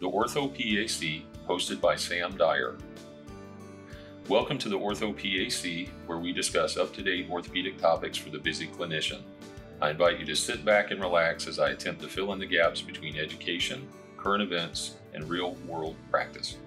the Ortho PAC, hosted by Sam Dyer. Welcome to the Ortho PAC, where we discuss up to date orthopedic topics for the busy clinician. I invite you to sit back and relax as I attempt to fill in the gaps between education, current events, and real world practice.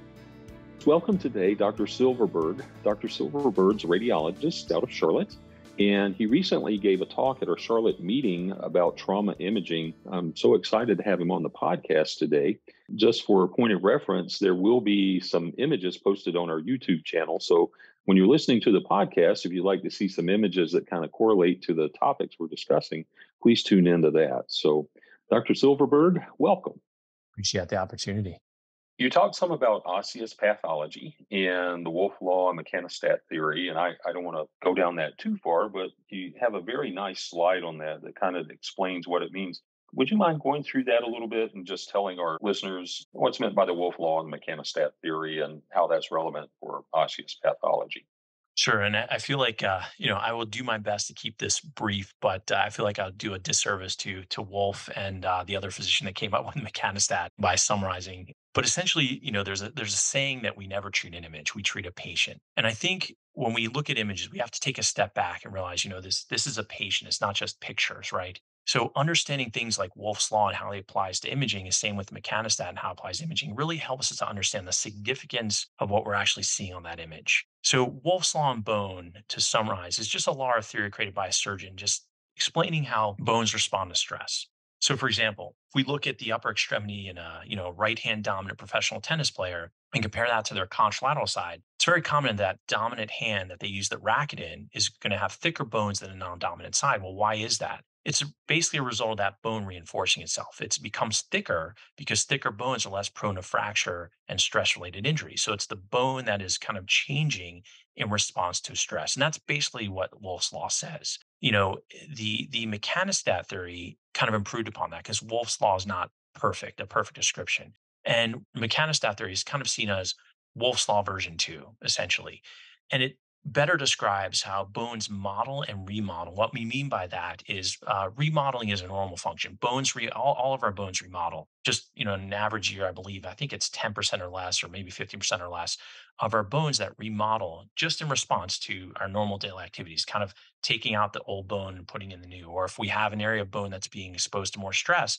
Welcome today, Dr. Silverberg. Dr. Silverberg's radiologist out of Charlotte, and he recently gave a talk at our Charlotte meeting about trauma imaging. I'm so excited to have him on the podcast today. Just for a point of reference, there will be some images posted on our YouTube channel. So when you're listening to the podcast, if you'd like to see some images that kind of correlate to the topics we're discussing, please tune into that. So, Dr. Silverberg, welcome. Appreciate the opportunity. You talked some about osseous pathology and the Wolff law and mechanostat theory, and I, I don't want to go down that too far, but you have a very nice slide on that that kind of explains what it means. Would you mind going through that a little bit and just telling our listeners what's meant by the Wolff law and mechanostat theory and how that's relevant for osseous pathology? Sure, and I feel like uh, you know I will do my best to keep this brief, but uh, I feel like I'll do a disservice to to Wolff and uh, the other physician that came up with mechanostat by summarizing. But essentially, you know, there's a there's a saying that we never treat an image, we treat a patient, and I think when we look at images, we have to take a step back and realize, you know, this this is a patient. It's not just pictures, right? So understanding things like Wolff's law and how it applies to imaging is same with mechanostat and how it applies to imaging really helps us to understand the significance of what we're actually seeing on that image. So Wolff's law on bone, to summarize, is just a law of theory created by a surgeon, just explaining how bones respond to stress. So for example, if we look at the upper extremity in a you know right-hand dominant professional tennis player and compare that to their contralateral side, it's very common that dominant hand that they use the racket in is going to have thicker bones than a non-dominant side. Well, why is that? It's basically a result of that bone reinforcing itself. It becomes thicker because thicker bones are less prone to fracture and stress related injury. So it's the bone that is kind of changing in response to stress. And that's basically what Wolff's law says. You know, the the mechanostat theory kind of improved upon that because Wolff's law is not perfect, a perfect description. And mechanostat theory is kind of seen as Wolff's law version two, essentially. And it better describes how bones model and remodel. What we mean by that is uh, remodeling is a normal function. Bones, re- all, all of our bones remodel. Just you know, an average year, I believe, I think it's ten percent or less, or maybe fifteen percent or less of our bones that remodel just in response to our normal daily activities, kind of taking out the old bone and putting in the new. Or if we have an area of bone that's being exposed to more stress,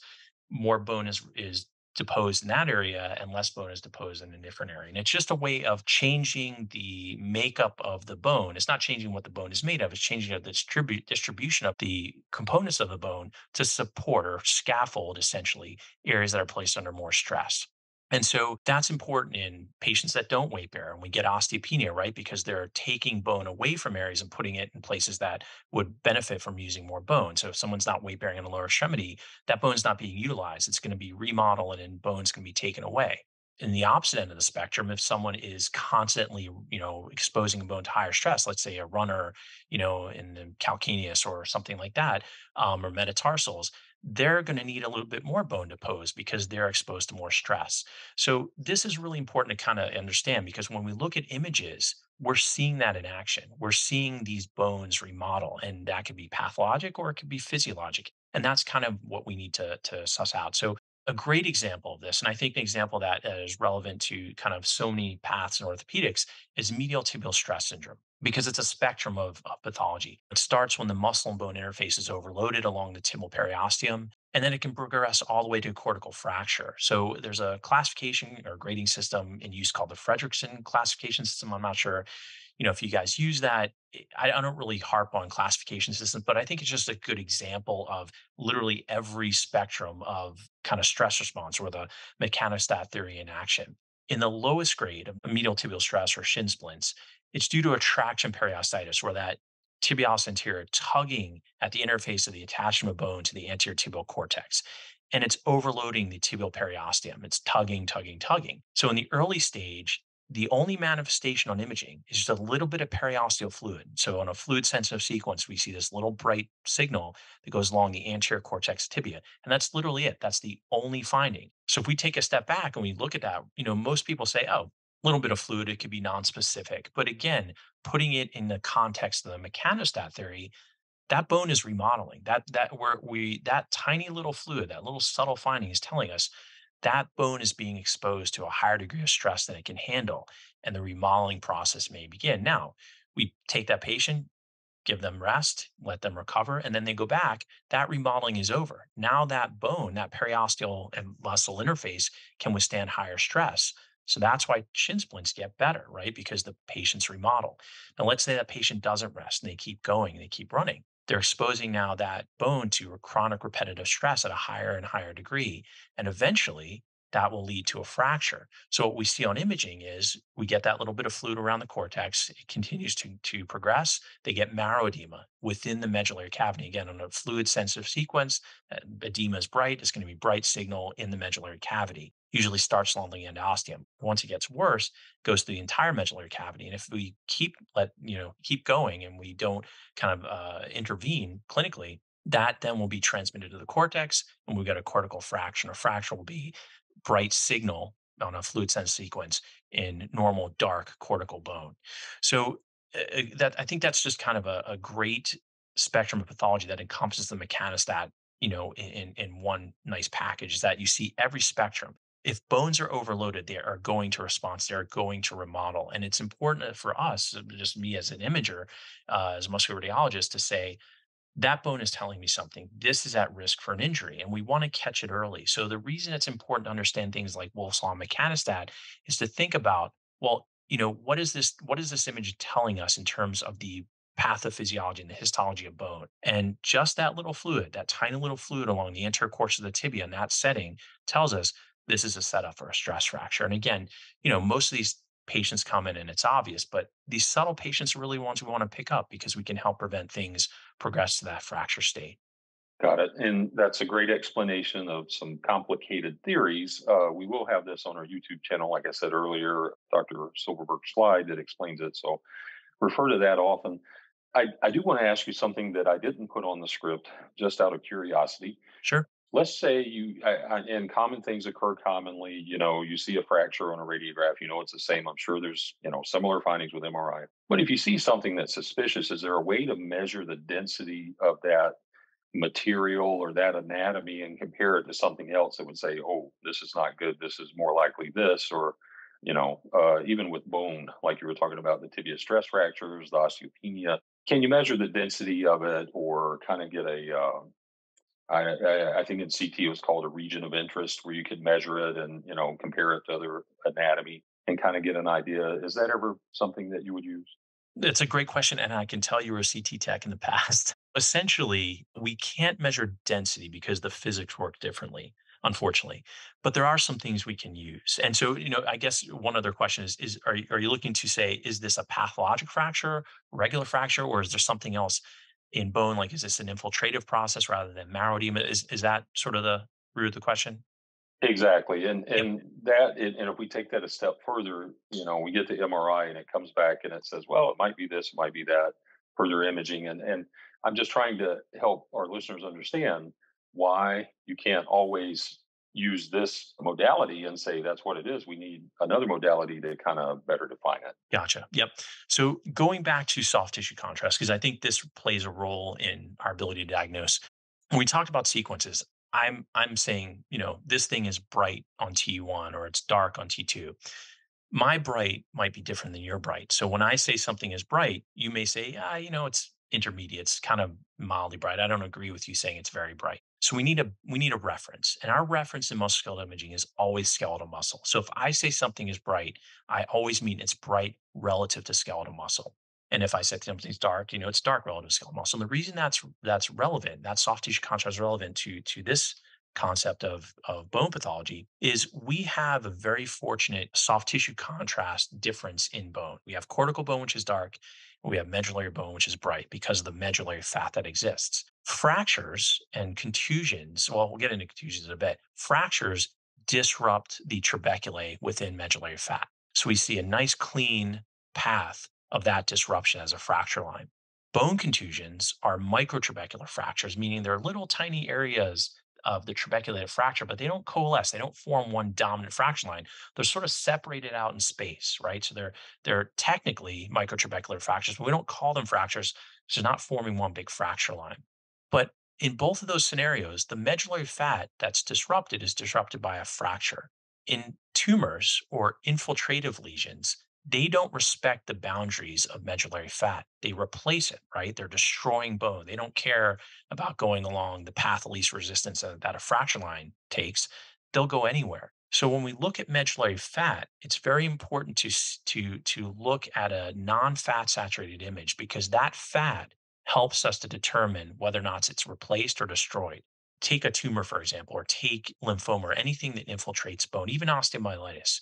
more bone is is deposed in that area and less bone is deposed in a different area. And it's just a way of changing the makeup of the bone. It's not changing what the bone is made of, it's changing the distribute, distribution of the components of the bone to support or scaffold essentially areas that are placed under more stress. And so that's important in patients that don't weight bear. And we get osteopenia, right? Because they're taking bone away from areas and putting it in places that would benefit from using more bone. So if someone's not weight bearing in the lower extremity, that bone's not being utilized. It's going to be remodeled and bone's to be taken away. In the opposite end of the spectrum, if someone is constantly, you know, exposing a bone to higher stress, let's say a runner, you know, in the calcaneus or something like that, um, or metatarsals, they're going to need a little bit more bone to pose because they're exposed to more stress. So this is really important to kind of understand because when we look at images, we're seeing that in action. We're seeing these bones remodel, and that could be pathologic or it could be physiologic. And that's kind of what we need to, to suss out. So a great example of this, and I think an example that is relevant to kind of so many paths in orthopedics, is medial tibial stress syndrome because it's a spectrum of, of, pathology. It starts when the muscle and bone interface is overloaded along the tibial periosteum, and then it can progress all the way to cortical fracture. So there's a classification or grading system in use called the Fredericson classification system. I'm not sure, you know, if you guys use that. I, I don't really harp on classification systems, but I think it's just a good example of literally every spectrum of kind of stress response or the mechanostat theory in action. In the lowest grade of medial tibial stress or shin splints, it's due to a traction periosteitis, where that tibialis anterior tugging at the interface of the attachment mm-hmm. bone to the anterior tibial cortex. And it's overloading the tibial periosteum. It's tugging, tugging, tugging. So in the early stage, the only manifestation on imaging is just a little bit of periosteal fluid. So on a fluid sensitive sequence, we see this little bright signal that goes along the anterior cortex tibia. And that's literally it. That's the only finding. So if we take a step back and we look at that, you know, most people say, oh, little bit of fluid, it could be non-specific. But again, putting it in the context of the mechanostat theory, that bone is remodeling. That that where we that tiny little fluid, that little subtle finding is telling us that bone is being exposed to a higher degree of stress than it can handle, and the remodeling process may begin. Now, we take that patient, give them rest, let them recover, and then they go back. That remodeling is over. Now, that bone, that periosteal and muscle interface can withstand higher stress. So that's why shin splints get better, right? Because the patients remodel. Now, let's say that patient doesn't rest and they keep going, and they keep running. They're exposing now that bone to chronic repetitive stress at a higher and higher degree. And eventually, that will lead to a fracture. So what we see on imaging is we get that little bit of fluid around the cortex. It continues to, to progress. They get marrow edema within the medullary cavity. Again, on a fluid sensitive sequence, uh, edema is bright. It's going to be bright signal in the medullary cavity. Usually starts along the endosteum. Once it gets worse, goes through the entire medullary cavity. And if we keep let you know keep going and we don't kind of uh, intervene clinically, that then will be transmitted to the cortex and we've got a cortical fraction. A fracture will be bright signal on a fluid sense sequence in normal dark cortical bone. So uh, that I think that's just kind of a, a, great spectrum of pathology that encompasses the mechanostat, you know, in in one nice package. Is that you see every spectrum. If bones are overloaded, they are going to respond. They are going to remodel, and it's important for us, just me as an imager, uh, as a muscular radiologist, to say that bone is telling me something. This is at risk for an injury, and we want to catch it early. So the reason it's important to understand things like Wolff's law mechanostat is to think about, well, you know, what is this? What is this image telling us in terms of the pathophysiology and the histology of bone? And just that little fluid, that tiny little fluid along the anterior course of the tibia in that setting, tells us this is a setup for a stress fracture. And again, you know, most of these patients come in and it's obvious, but these subtle patients are really ones we want to pick up because we can help prevent things progress to that fracture state. Got it. And that's a great explanation of some complicated theories. Uh, we will have this on our YouTube channel, like I said earlier, Dr. Silverberg's slide that explains it. So refer to that often. I, I do want to ask you something that I didn't put on the script just out of curiosity. Sure let's say you and common things occur commonly you know you see a fracture on a radiograph you know it's the same i'm sure there's you know similar findings with mri but if you see something that's suspicious is there a way to measure the density of that material or that anatomy and compare it to something else that would say oh this is not good this is more likely this or you know uh, even with bone like you were talking about the tibia stress fractures the osteopenia? Can you measure the density of it or kind of get a uh, I, I, I think in CT it was called a region of interest where you could measure it and you know compare it to other anatomy and kind of get an idea. Is that ever something that you would use? It's a great question, and I can tell you were a CT tech in the past. Essentially, we can't measure density because the physics work differently, unfortunately. But there are some things we can use. And so, you know, I guess one other question is: Is are are you looking to say is this a pathologic fracture, regular fracture, or is there something else in bone? Like, is this an infiltrative process rather than marrow edema? Is is that sort of the root of the question? Exactly, and and that and if we take that a step further, you know, we get the MRI and it comes back and it says, well, it might be this, it might be that. Further imaging, and and I'm just trying to help our listeners understand why you can't always use this modality and say that's what it is. We need another modality to kind of better define it. Gotcha. Yep. So going back to soft tissue contrast, because I think this plays a role in our ability to diagnose. When we talked about sequences, I'm I'm saying, you know, this thing is bright on T1 or it's dark on T2. My bright might be different than your bright. So when I say something is bright, you may say, ah, you know, it's intermediate, it's kind of mildly bright. I don't agree with you saying it's very bright. So we need a we need a reference, and our reference in musculoskeletal imaging is always skeletal muscle. So if I say something is bright, I always mean it's bright relative to skeletal muscle. And if I say something's dark, you know, it's dark relative to skeletal muscle. And the reason that's that's relevant, that soft tissue contrast is relevant to to this concept of, of bone pathology is we have a very fortunate soft tissue contrast difference in bone. We have cortical bone, which is dark, we have medullary bone, which is bright because of the medullary fat that exists. Fractures and contusions, well, we'll get into contusions in a bit. Fractures disrupt the trabeculae within medullary fat. So we see a nice clean path of that disruption as a fracture line. Bone contusions are microtrabecular fractures, meaning they're little tiny areas of the trabeculated fracture, but they don't coalesce. They don't form one dominant fracture line. They're sort of separated out in space, right? So they're they're technically microtrabecular fractures, but we don't call them fractures because they're not forming one big fracture line. But in both of those scenarios, the medullary fat that's disrupted is disrupted by a fracture. In tumors or infiltrative lesions, they don't respect the boundaries of medullary fat. They replace it, right? They're destroying bone. They don't care about going along the path of least resistance that a fracture line takes. They'll go anywhere. So when we look at medullary fat, it's very important to, to, to look at a non-fat saturated image because that fat helps us to determine whether or not it's replaced or destroyed. Take a tumor, for example, or take lymphoma or anything that infiltrates bone, even osteomyelitis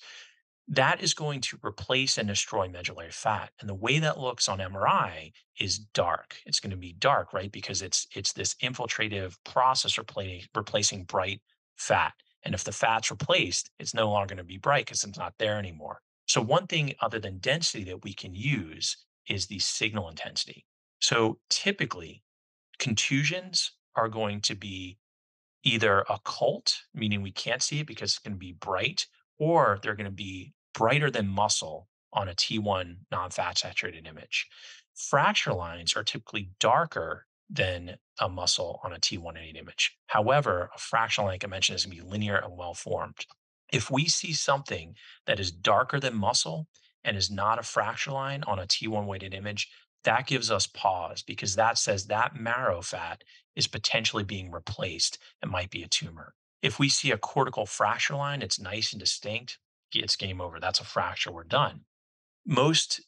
that is going to replace and destroy medullary fat. And the way that looks on MRI is dark. It's going to be dark, right? Because it's it's this infiltrative process replacing, replacing bright fat. And if the fat's replaced, it's no longer going to be bright because it's not there anymore. So one thing other than density that we can use is the signal intensity. So typically, contusions are going to be either occult, meaning we can't see it because it's going to be bright, or they're going to be brighter than muscle on a T1 non fat saturated image. Fracture lines are typically darker than a muscle on a T188 image. However, a line, like I mentioned, is going to be linear and well formed. If we see something that is darker than muscle and is not a fracture line on a T1 weighted image, that gives us pause because that says that marrow fat is potentially being replaced It might be a tumor. If we see a cortical fracture line, it's nice and distinct, it's game over. That's a fracture, we're done. Most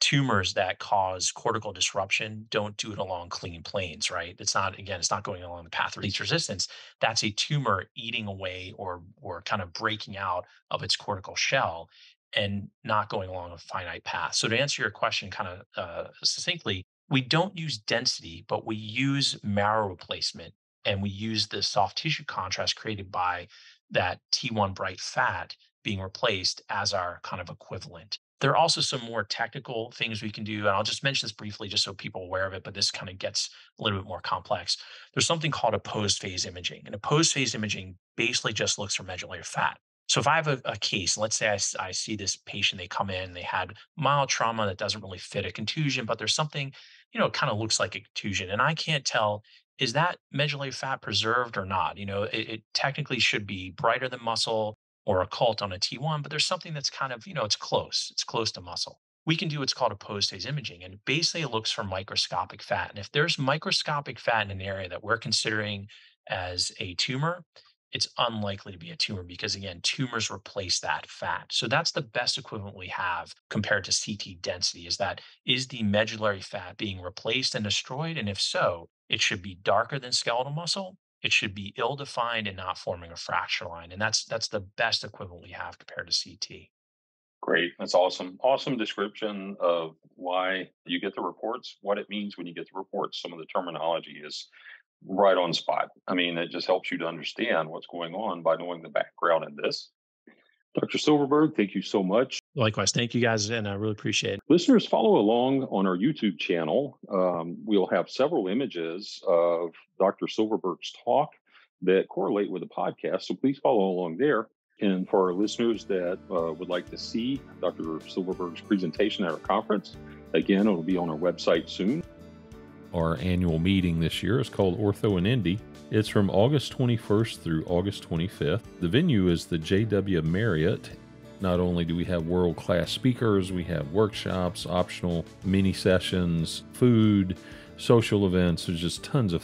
tumors that cause cortical disruption don't do it along clean planes, right? It's not again, it's not going along the path of least resistance. That's a tumor eating away or or kind of breaking out of its cortical shell and not going along a finite path. So to answer your question kind of uh, succinctly, we don't use density, but we use marrow replacement and we use the soft tissue contrast created by that T1 bright fat being replaced as our kind of equivalent. There are also some more technical things we can do. And I'll just mention this briefly just so people are aware of it, but this kind of gets a little bit more complex. There's something called opposed phase imaging. And opposed phase imaging basically just looks for medullary fat. So if I have a, a case, let's say I, I, see this patient, they come in, they had mild trauma that doesn't really fit a contusion, but there's something, you know, it kind of looks like a contusion. And I can't tell, is that medullary fat preserved or not? You know, it, it technically should be brighter than muscle or occult on a T1, but there's something that's kind of, you know, it's close. It's close to muscle. We can do what's called opposed phase imaging, and basically it looks for microscopic fat. And if there's microscopic fat in an area that we're considering as a tumor, it's unlikely to be a tumor because again tumors replace that fat so that's the best equivalent we have compared to ct density is that is the medullary fat being replaced and destroyed and if so it should be darker than skeletal muscle it should be ill defined and not forming a fracture line and that's that's the best equivalent we have compared to ct Great. That's awesome. Awesome description of why you get the reports, what it means when you get the reports. Some of the terminology is right on spot. I mean, it just helps you to understand what's going on by knowing the background in this. Dr. Silverberg, thank you so much. Likewise. Thank you guys. And I really appreciate it. Listeners, follow along on our YouTube channel. Um, we'll have several images of Dr. Silverberg's talk that correlate with the podcast. So please follow along there. And for our listeners that uh, would like to see Dr. Silverberg's presentation at our conference, again, it'll be on our website soon. Our annual meeting this year is called Ortho in Indy. It's from August 21st through August 25th. The venue is the JW Marriott. Not only do we have world class speakers, we have workshops, optional mini sessions, food, social events. There's just tons of